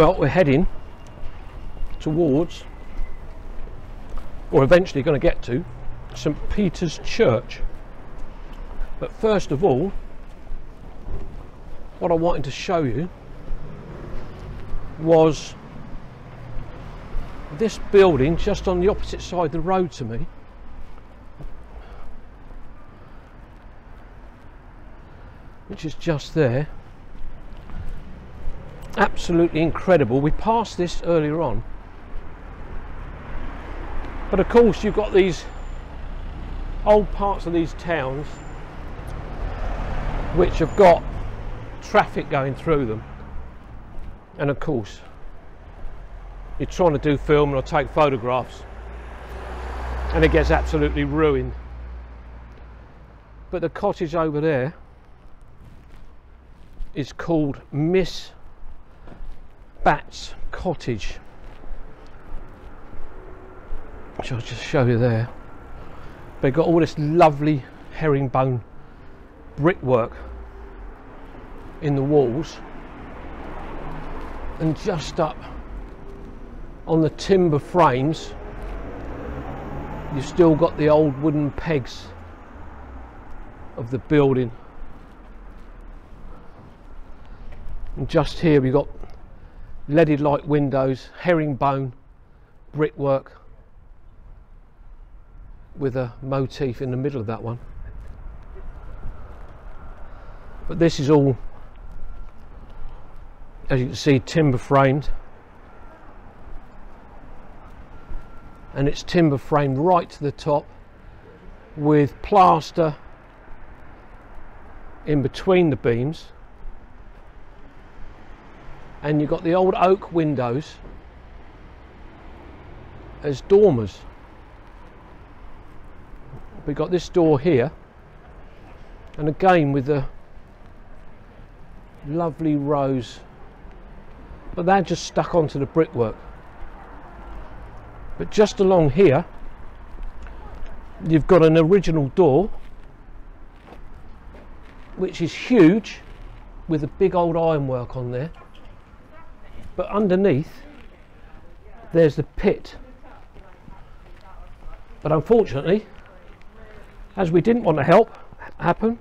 Well, we're heading towards, or eventually going to get to, St Peter's Church. But first of all, what I wanted to show you was this building just on the opposite side of the road to me. Which is just there. Absolutely incredible. We passed this earlier on. But of course you've got these old parts of these towns which have got traffic going through them and of course you're trying to do film or take photographs and it gets absolutely ruined but the cottage over there is called Miss Bat's Cottage. Which I'll just show you there? They've got all this lovely herringbone brickwork in the walls. And just up on the timber frames you've still got the old wooden pegs of the building. And just here we've got leaded light windows herringbone brickwork with a motif in the middle of that one. But this is all as you can see timber framed. And it's timber framed right to the top with plaster in between the beams and you've got the old oak windows as dormers. We've got this door here. And again with the lovely rose. But they're just stuck onto the brickwork. But just along here you've got an original door which is huge with a big old ironwork on there but underneath there's the pit but unfortunately as we didn't want to help happen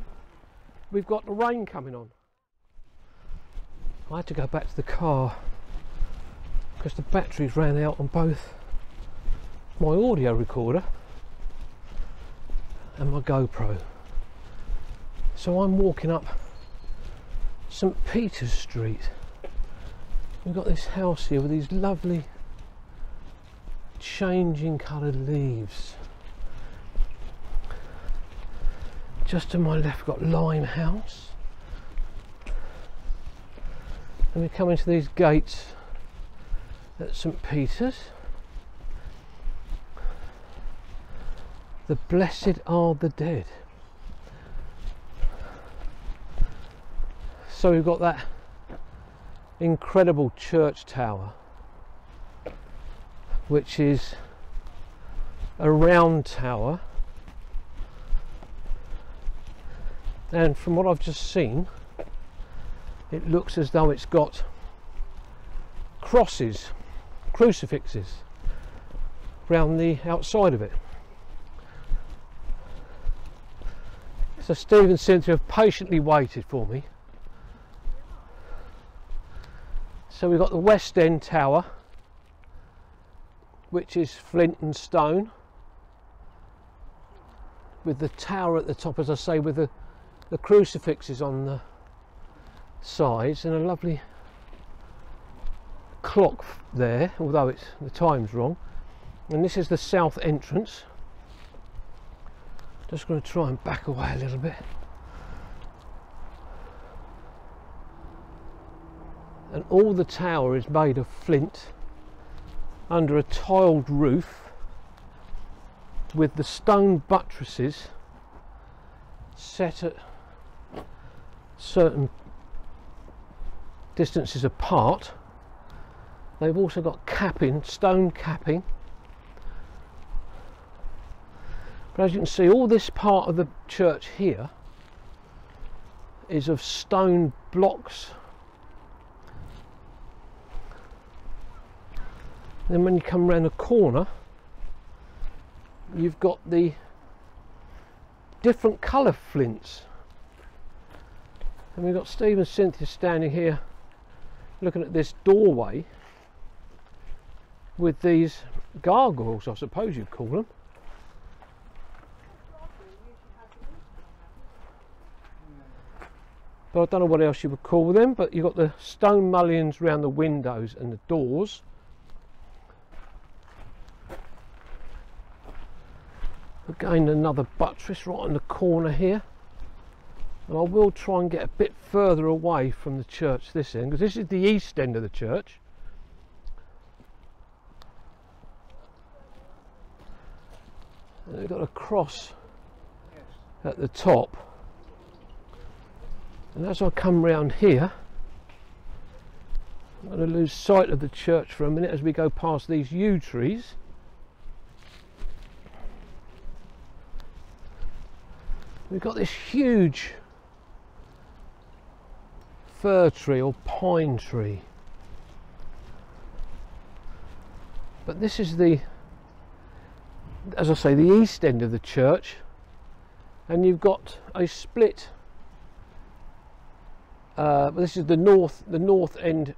we've got the rain coming on I had to go back to the car because the batteries ran out on both my audio recorder and my GoPro. So I'm walking up St Peter's Street. We've got this house here with these lovely changing coloured leaves. Just to my left we've got Limehouse and we come into these gates at St Peter's. The blessed are the dead. So we've got that incredible church tower which is a round tower and from what I've just seen it looks as though it's got crosses, crucifixes round the outside of it. So Steve and Cynthia have patiently waited for me. So we've got the West End Tower, which is flint and stone, with the tower at the top, as I say, with the, the crucifixes on the sides and a lovely clock there although it's the time's wrong. And this is the south entrance. Just going to try and back away a little bit and all the tower is made of flint under a tiled roof with the stone buttresses set at certain distances apart. They've also got capping, stone capping. But as you can see, all this part of the church here is of stone blocks Then when you come around the corner, you've got the different colour flints. And we've got Steve and Cynthia standing here looking at this doorway with these gargoyles, I suppose you'd call them. But I don't know what else you would call them, but you've got the stone mullions around the windows and the doors. Again, another buttress right in the corner here. And I will try and get a bit further away from the church this end, because this is the east end of the church. And we've got a cross at the top. And as I come round here, I'm going to lose sight of the church for a minute as we go past these yew trees. We've got this huge fir tree or pine tree. But this is the, as I say, the east end of the church, and you've got a split. Uh, this is the north, the north end,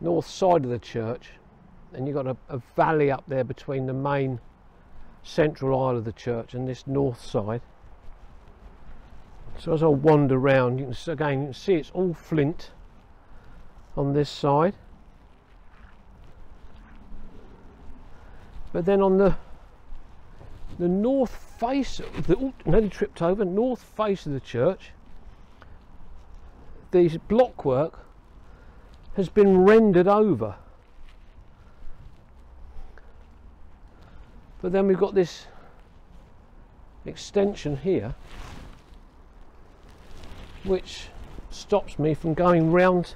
north side of the church, and you've got a, a valley up there between the main central aisle of the church and this north side. So as I wander around, you can again you can see it's all flint on this side. But then on the the north face of the nearly tripped over north face of the church, the blockwork has been rendered over. But then we've got this extension here which stops me from going round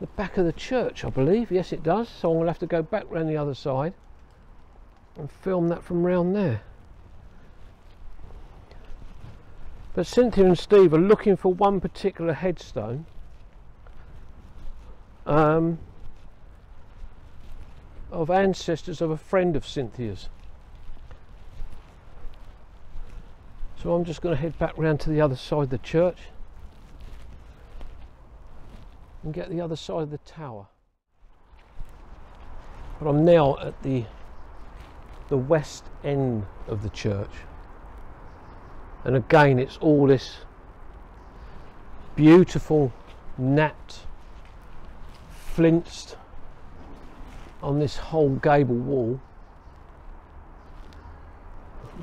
the back of the church I believe. Yes it does. So I'm going to have to go back round the other side and film that from round there. But Cynthia and Steve are looking for one particular headstone. Um, of ancestors of a friend of Cynthia's So I'm just going to head back round to the other side of the church and get the other side of the tower. But I'm now at the the west end of the church. And again it's all this beautiful knapped flints on this whole gable wall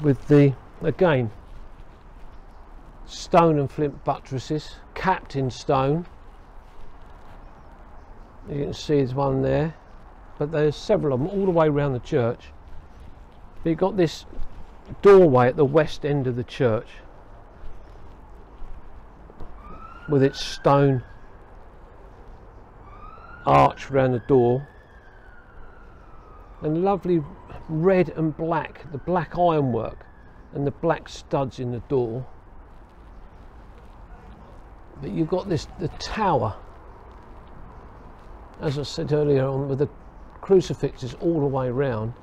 with the again stone and flint buttresses capped in stone. You can see there's one there but there's several of them all the way around the church. But you've got this doorway at the west end of the church with its stone arch around the door and lovely red and black the black ironwork and the black studs in the door but you've got this the tower as I said earlier on with the crucifixes all the way around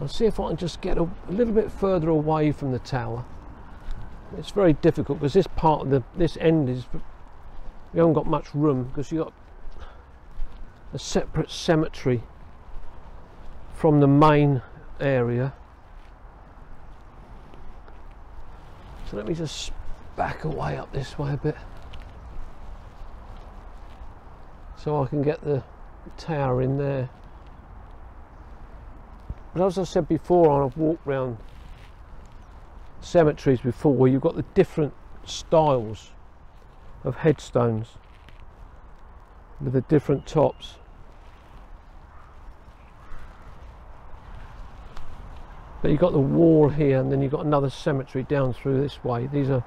I'll see if I can just get a, a little bit further away from the tower. It's very difficult because this part of the this end is we haven't got much room because you've got a separate cemetery from the main area So let me just back away up this way a bit so I can get the tower in there. But as I said before, I've walked around cemeteries before where you've got the different styles of headstones with the different tops. But you've got the wall here and then you've got another cemetery down through this way these are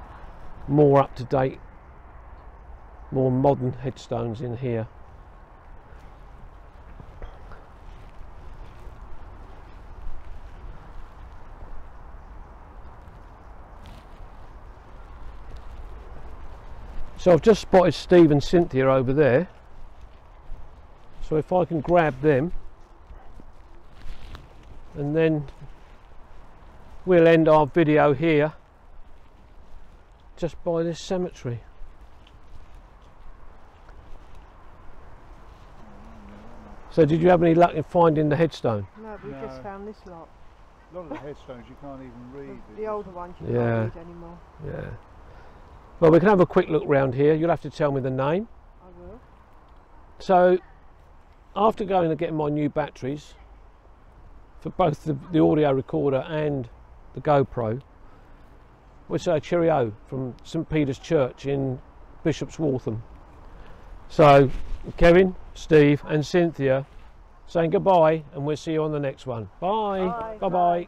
more up to date more modern headstones in here So I've just spotted Steve and Cynthia over there. So if I can grab them and then we'll end our video here just by this cemetery. So did you have any luck in finding the headstone? No, we just found this lot. A lot of the headstones you can't even read. The, the older ones you Yeah. can't read anymore. Yeah. Well, we can have a quick look round here. You'll have to tell me the name. I will. So, after going and getting my new batteries for both the, the audio recorder and the GoPro, we say cheerio from St Peter's Church in Bishop's Waltham. So, Kevin, Steve, and Cynthia saying goodbye, and we'll see you on the next one. Bye. Bye. Bye bye.